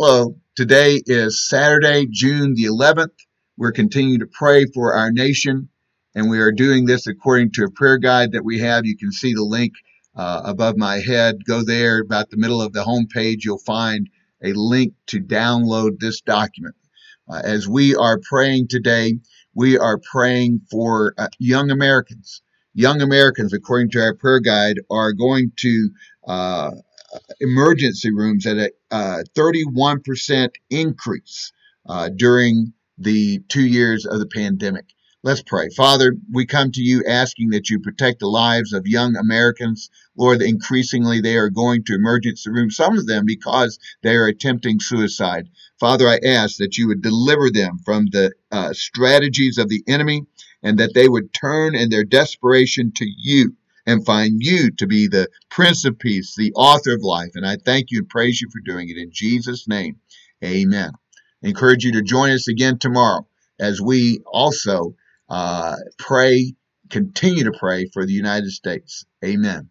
Hello, today is Saturday, June the 11th. We're continuing to pray for our nation, and we are doing this according to a prayer guide that we have. You can see the link uh, above my head. Go there, about the middle of the home page, you'll find a link to download this document. Uh, as we are praying today, we are praying for uh, young Americans. Young Americans, according to our prayer guide, are going to uh, emergency rooms at a uh, 31% increase uh, during the two years of the pandemic. Let's pray. Father, we come to you asking that you protect the lives of young Americans. Lord, increasingly they are going to emergency rooms, some of them because they are attempting suicide. Father, I ask that you would deliver them from the uh, strategies of the enemy and that they would turn in their desperation to you and find you to be the Prince of Peace, the author of life. And I thank you and praise you for doing it in Jesus' name. Amen. I encourage you to join us again tomorrow as we also uh, pray, continue to pray for the United States. Amen.